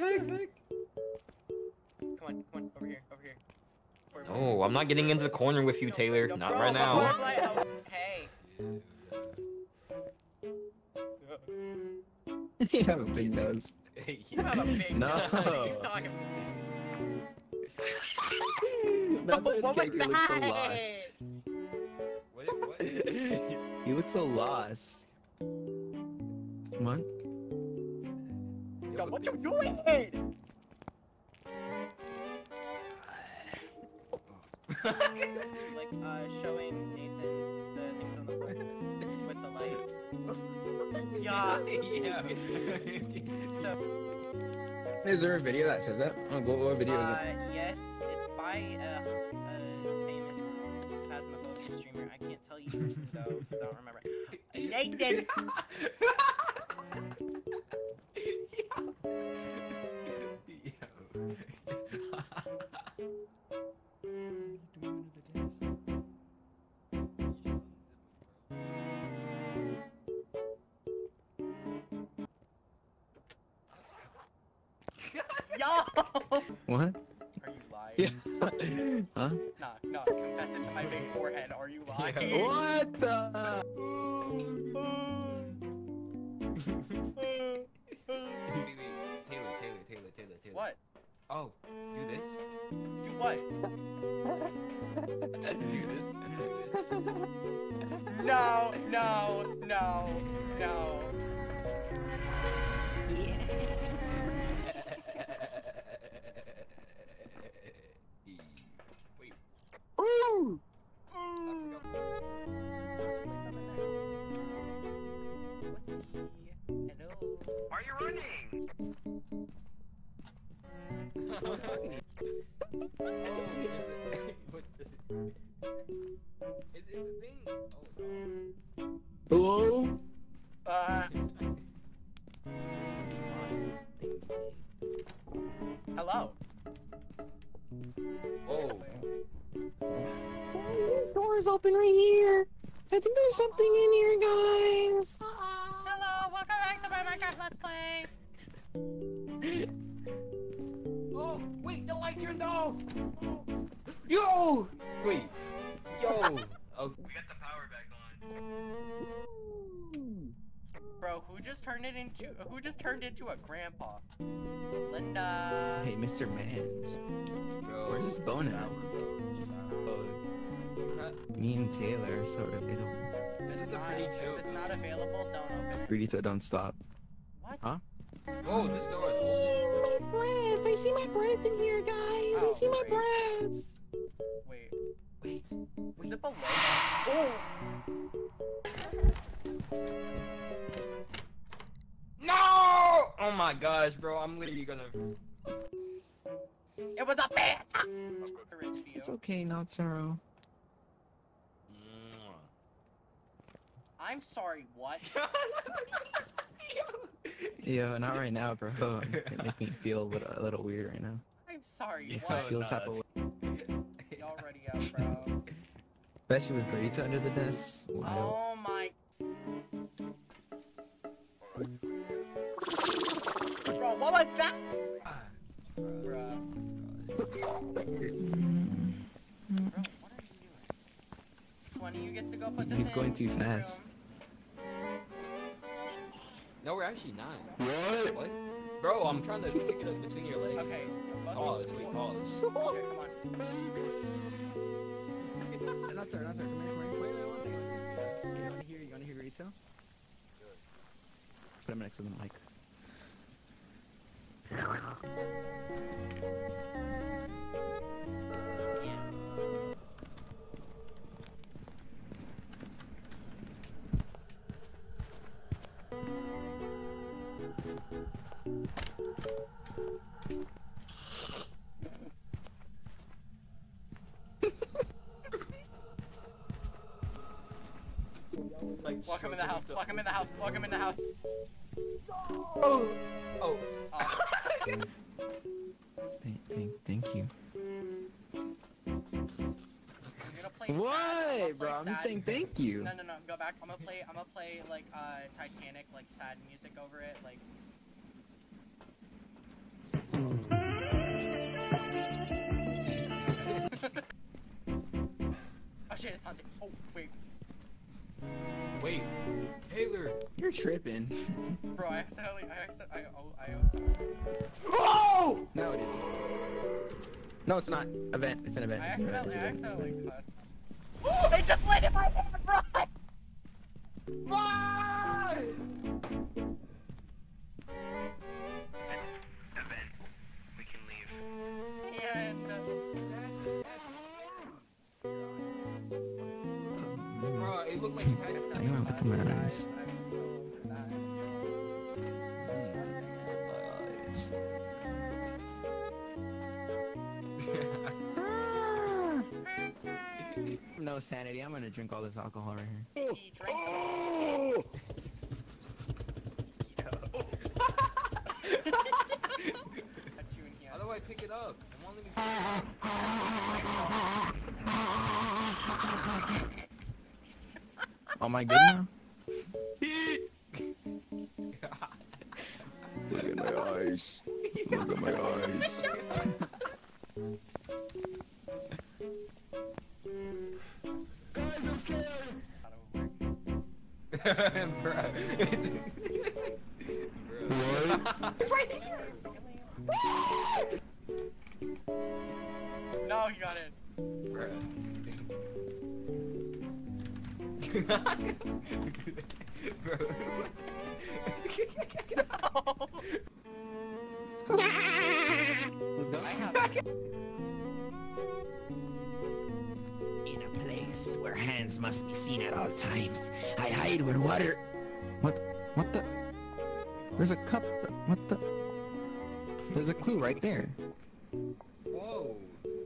heck? Come on, come on, over here, over here. Before No, I'm not getting into the corner with you, Taylor. no, Not bro, right now. I'm like, oh, hey. you have a big nose. You have a big No. nose. He's talking. That's why his What was character looks so that? lost. What? What? he looks so lost. Come on. Yo, what you doing? like uh showing Nathan the things on the floor with the light. Yeah. yeah. So Is there a video that says that? Oh, what, what video uh yes, it's by a, a famous Phasmophobia streamer. I can't tell you who though because I don't remember. Nathan. Yo. What? Are you lying? Yeah. huh? Nah, nah, confess it to my big forehead. Are you lying? What the? Wait, wait, Taylor, Taylor, Taylor, Taylor, Taylor. What? Oh, do this. Do what? Do this. Do this. No, no, no, no. I was talking to you. Oh, is it? Is, is thing? Oh, Hello? Uh, hello? Whoa. Door's open right here. I think there's something in here, guys. Hello, welcome back to my Minecraft Let's Play. Wait, the light turned off. Yo. Wait. Yo. Oh. We got the power back on. Bro, who just turned it into, who just turned into a grandpa? Linda. Hey, Mr. Mans. Bro. Where's his bone at? Uh, Me and Taylor are sort of available. This is a Not- pretty if it's not available, don't open it. Rita, don't stop. What? Huh? Oh, this door I see my breath in here, guys! Oh, great. breath! Wait, Wait. was it below? Oh! No! Oh my gosh, bro. I'm literally gonna. It was a phantom! It's okay, Natzaro. I'm sorry, what? Yo, not right now, bro. It make me feel a little, a little weird right now. I'm sorry, Yeah, I feel no, type of it's- Y'all ready up, bro. Especially with Rita under the desk. Wow. Oh my. Bro, what was that? Bruh. Bro, what are you doing? 20, you gets to go put this He's in. going too fast. Actually not. What? What? Bro, I'm trying to pick it up between your legs. Okay. both of Pause, you- wait, pause. Okay, come on. Natzaro, not sorry. Come here, come here. Wait, wait, one second, one second. You wanna hear, you wanna hear Rita? Put him next to the mic. Walk him in the house. Walk him in the house. Walk him in the house. Oh. Oh. oh. thank, thank, thank you. What, bro? I'm just saying thank you. No, no, no. Go back. I'm gonna play. I'm gonna play like uh, Titanic, like sad music over it, like. oh shit! It's haunting. Oh wait. Wait, Taylor. You're tripping. bro, I accidentally, I accidentally, I owe, I owe something. Oh! No, it is. No, it's not. Event. It's an event. I It's an event. accidentally, It's I an event. It's an accidentally event. cussed. it just landed my hand, bro. Event. No sanity. I'm gonna drink all this alcohol right here. He drank Got you in here. How do I pick it up? It won't let me. Oh my goodness. Look eyes. Look at my eyes. Out of work. Bruh. It's- No, he got it. Bro. Let's In a place where hands must be seen at all times, I hide where water. What? What the? There's a cup. th- What the? There's a clue right there. Whoa.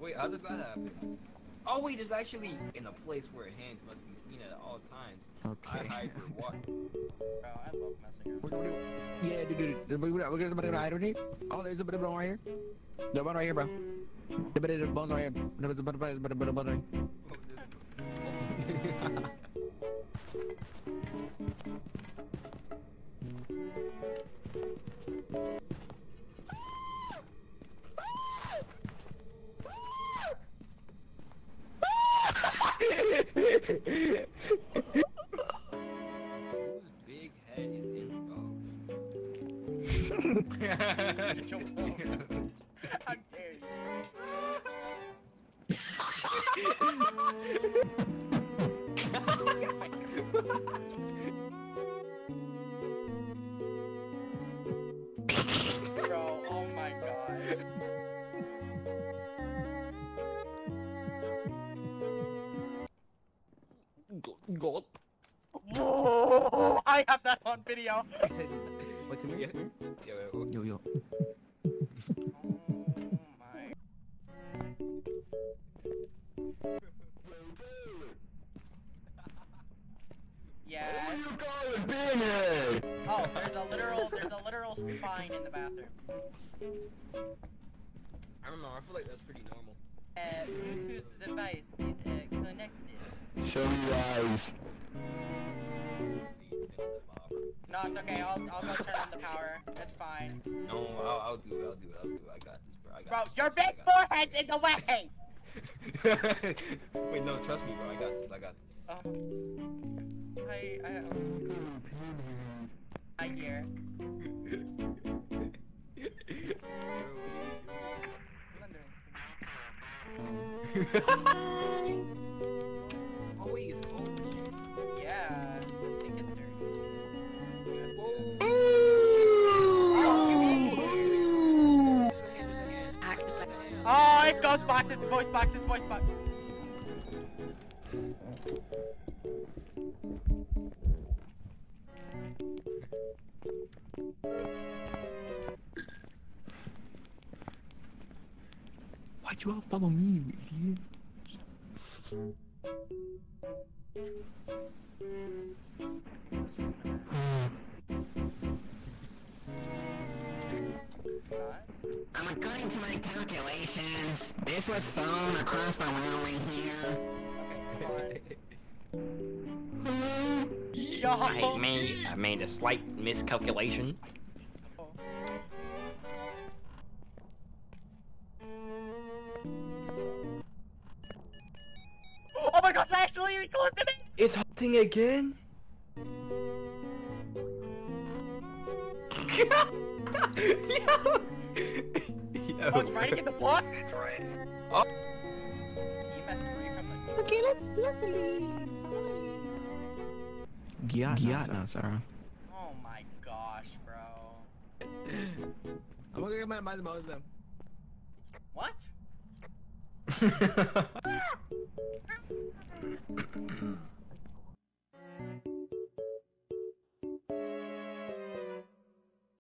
Wait, how did that happen? Oh wait, there's actually in a place where hands must be seen at all times. Okay. I hide where. Bro, I love messing around. Yeah, dude, dude. dude. We're gonna- There's a bit of hide right here. Oh, there's a bit of bone right here. The bone right here, bro. The bit of the bones right here. There's a bit of there's a bit of bone right here. How dare you? Bro, oh my god. God. Whoa, I have that on video. Say something. Wait, come here. Yes. Oh, there's a literal, there's a literal spine in the bathroom. I don't know. I feel like that's pretty normal. Uh, Bluetooth device is uh, connected. Show me eyes. Please stand up, Bob. No, it's okay. I'll, I'll go turn on the power. That's fine. No, I'll, I'll do it. I'll do it. I'll do it. I got this, bro. I got Bro, this. your big got forehead's in the way. Wait, no, trust me, bro. I got this. I got this. Um, I, I, um, I hear. oh wait, it's cold. Yeah, the sink is dirty. Oh, it's ghost box. It's voice box. It's voice box. Why'd you all follow me, you idiot? Um, according to my calculations, this was thrown across the railway here. Okay, fine. Yo. I made I made a slight miscalculation. Was actually close to me! It's hunting again. Yo. Yo. Oh, it's writing in the book? It's right. EMF 3 from the... Okay, let's let's leave. Giat, Giat, Natzaro. Oh my gosh, bro. I'm gonna get my my mouse. What? ah!